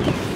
you